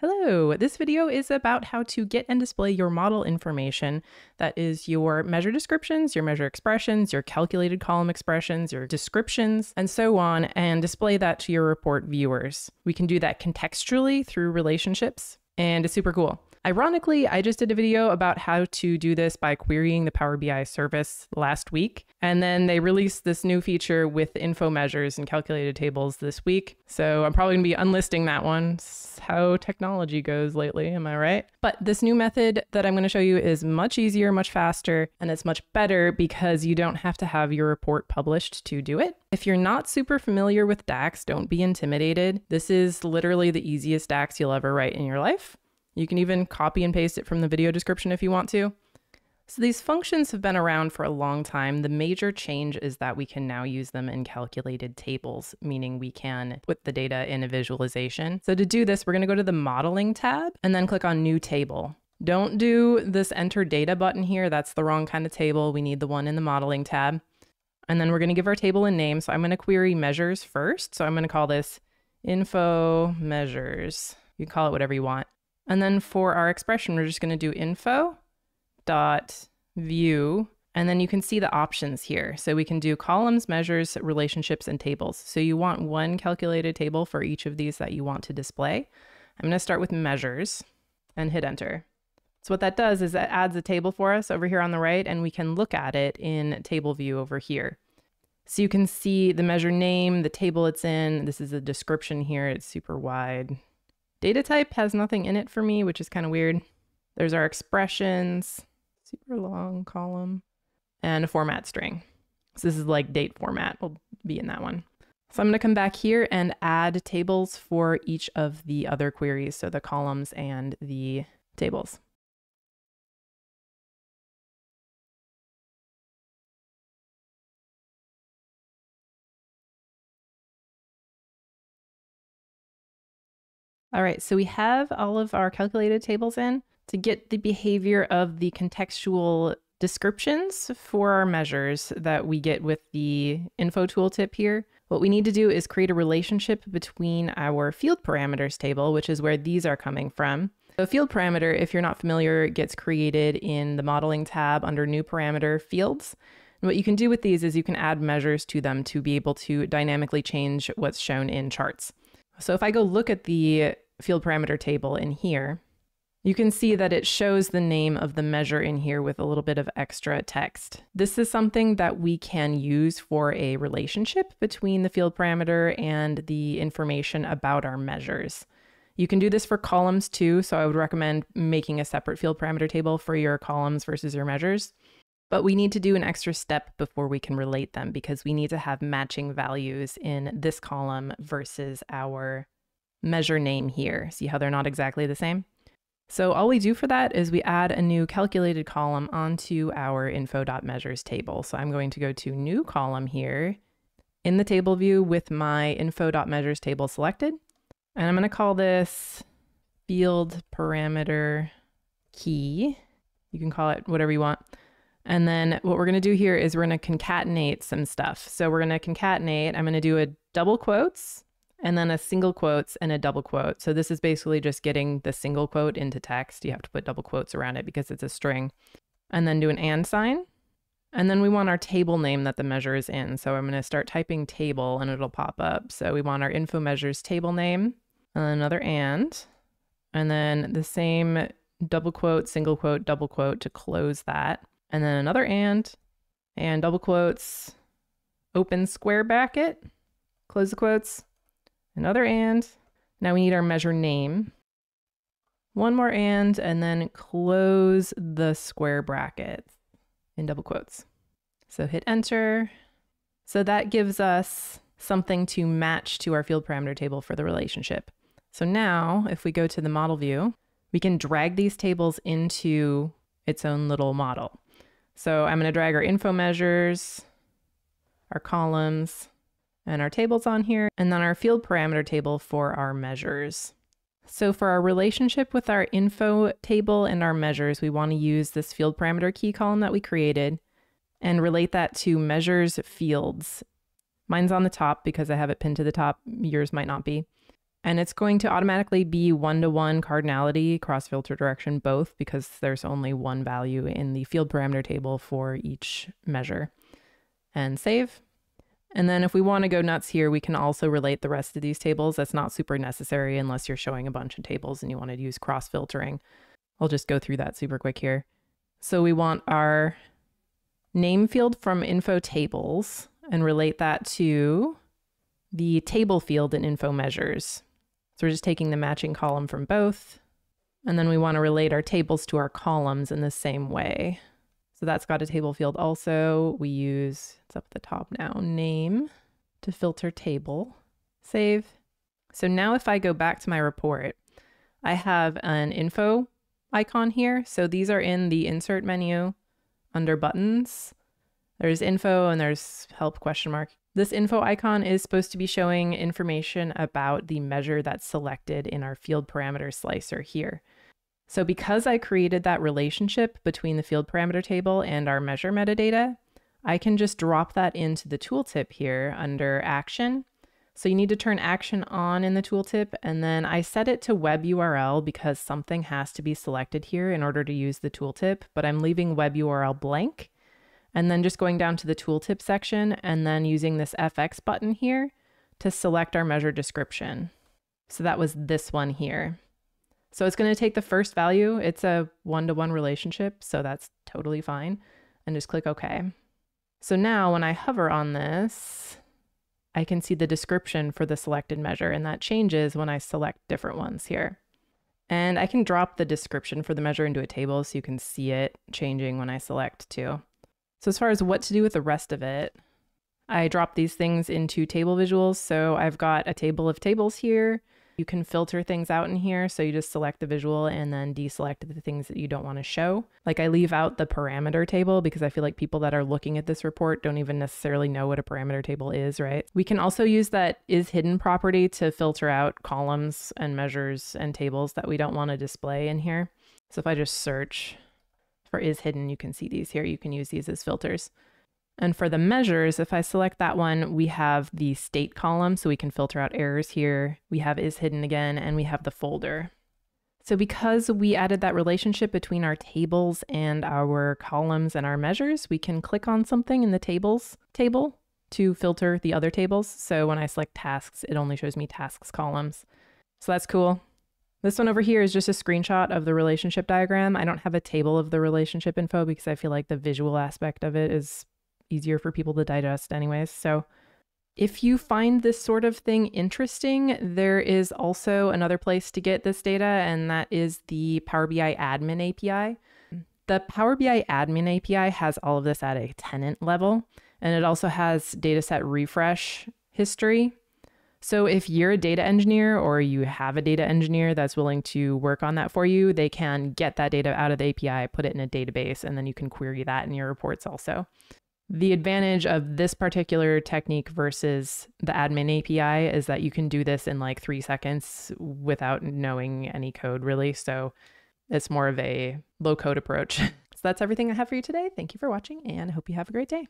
Hello, this video is about how to get and display your model information. That is your measure descriptions, your measure expressions, your calculated column expressions, your descriptions, and so on, and display that to your report viewers. We can do that contextually through relationships, and it's super cool. Ironically, I just did a video about how to do this by querying the Power BI service last week. And then they released this new feature with info measures and calculated tables this week. So I'm probably to be unlisting that one. It's how technology goes lately, am I right? But this new method that I'm going to show you is much easier, much faster, and it's much better because you don't have to have your report published to do it. If you're not super familiar with DAX, don't be intimidated. This is literally the easiest DAX you'll ever write in your life. You can even copy and paste it from the video description if you want to. So these functions have been around for a long time. The major change is that we can now use them in calculated tables, meaning we can put the data in a visualization. So to do this, we're going to go to the modeling tab and then click on new table. Don't do this enter data button here. That's the wrong kind of table. We need the one in the modeling tab. And then we're going to give our table a name. So I'm going to query measures first. So I'm going to call this info measures. You can call it whatever you want. And then for our expression, we're just going to do info dot view. And then you can see the options here. So we can do columns, measures, relationships, and tables. So you want one calculated table for each of these that you want to display. I'm going to start with measures and hit enter. So what that does is it adds a table for us over here on the right, and we can look at it in table view over here. So you can see the measure name, the table it's in. This is a description here. It's super wide. Data type has nothing in it for me, which is kind of weird. There's our expressions, super long column, and a format string. So this is like date format will be in that one. So I'm going to come back here and add tables for each of the other queries, so the columns and the tables. All right, so we have all of our calculated tables in to get the behavior of the contextual descriptions for our measures that we get with the info tooltip here. What we need to do is create a relationship between our field parameters table, which is where these are coming from. A field parameter, if you're not familiar, gets created in the modeling tab under new parameter fields. And what you can do with these is you can add measures to them to be able to dynamically change what's shown in charts. So if I go look at the field parameter table in here, you can see that it shows the name of the measure in here with a little bit of extra text. This is something that we can use for a relationship between the field parameter and the information about our measures. You can do this for columns too, so I would recommend making a separate field parameter table for your columns versus your measures. But we need to do an extra step before we can relate them because we need to have matching values in this column versus our measure name here. See how they're not exactly the same? So all we do for that is we add a new calculated column onto our info.measures table. So I'm going to go to new column here in the table view with my info.measures table selected. And I'm going to call this field parameter key. You can call it whatever you want. And then what we're going to do here is we're going to concatenate some stuff. So we're going to concatenate. I'm going to do a double quotes and then a single quotes and a double quote. So this is basically just getting the single quote into text. You have to put double quotes around it because it's a string. And then do an and sign. And then we want our table name that the measure is in. So I'm going to start typing table and it'll pop up. So we want our info measures table name, and another and, and then the same double quote, single quote, double quote to close that. And then another and, and double quotes, open square bracket, close the quotes, another and. Now we need our measure name. One more and, and then close the square bracket in double quotes. So hit enter. So that gives us something to match to our field parameter table for the relationship. So now if we go to the model view, we can drag these tables into its own little model. So I'm going to drag our info measures, our columns, and our tables on here, and then our field parameter table for our measures. So for our relationship with our info table and our measures, we want to use this field parameter key column that we created and relate that to measures fields. Mine's on the top because I have it pinned to the top. Yours might not be. And it's going to automatically be one to one cardinality, cross filter direction, both because there's only one value in the field parameter table for each measure. And save. And then if we want to go nuts here, we can also relate the rest of these tables. That's not super necessary unless you're showing a bunch of tables and you want to use cross filtering. I'll just go through that super quick here. So we want our name field from info tables and relate that to the table field in info measures. So we're just taking the matching column from both. And then we want to relate our tables to our columns in the same way. So that's got a table field also. We use, it's up at the top now, name to filter table, save. So now if I go back to my report, I have an info icon here. So these are in the insert menu under buttons. There's info and there's help question mark. This info icon is supposed to be showing information about the measure that's selected in our field parameter slicer here. So because I created that relationship between the field parameter table and our measure metadata, I can just drop that into the tooltip here under action. So you need to turn action on in the tooltip and then I set it to web URL because something has to be selected here in order to use the tooltip, but I'm leaving web URL blank and then just going down to the tooltip section and then using this FX button here to select our measure description. So that was this one here. So it's going to take the first value. It's a one-to-one relationship, so that's totally fine. And just click OK. So now when I hover on this, I can see the description for the selected measure, and that changes when I select different ones here. And I can drop the description for the measure into a table so you can see it changing when I select too. So as far as what to do with the rest of it, I drop these things into table visuals. So I've got a table of tables here. You can filter things out in here. So you just select the visual and then deselect the things that you don't want to show. Like I leave out the parameter table because I feel like people that are looking at this report don't even necessarily know what a parameter table is, right? We can also use that is hidden property to filter out columns and measures and tables that we don't want to display in here. So if I just search for is hidden, you can see these here. You can use these as filters. And for the measures, if I select that one, we have the state column, so we can filter out errors here. We have is hidden again, and we have the folder. So because we added that relationship between our tables and our columns and our measures, we can click on something in the tables table to filter the other tables. So when I select tasks, it only shows me tasks columns. So that's cool. This one over here is just a screenshot of the relationship diagram. I don't have a table of the relationship info because I feel like the visual aspect of it is easier for people to digest anyways. So if you find this sort of thing interesting, there is also another place to get this data, and that is the Power BI Admin API. The Power BI Admin API has all of this at a tenant level, and it also has dataset refresh history so if you're a data engineer or you have a data engineer that's willing to work on that for you, they can get that data out of the API, put it in a database, and then you can query that in your reports also. The advantage of this particular technique versus the admin API is that you can do this in like three seconds without knowing any code really. So it's more of a low code approach. so that's everything I have for you today. Thank you for watching and I hope you have a great day.